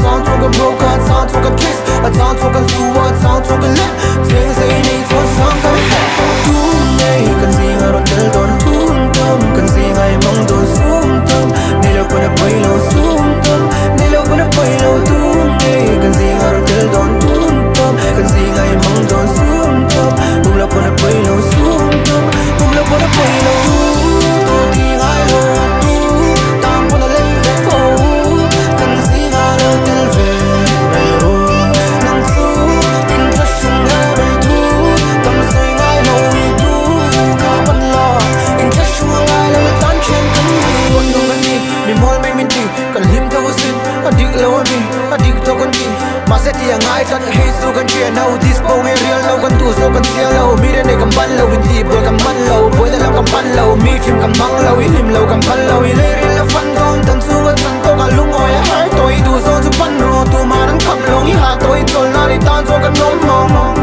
Some talking broke, some talking twist, some talking two, some talking lip. Things they need for some. na dik to kan ti ma se ti ngai tan he su kan ti no this bo nge real no kan tu so kan sia lo mi re ne kan ban lo win ti bo kan ban lo boy da lo kan ban lo mi phim kan mang lo i lim lo kan ban lo i le re la fan don tan su wa tan to kan lung oi har toi du so ju pan ro tu ma ran kam lo ni ha toi chol na ri tan so kan nom mong mong.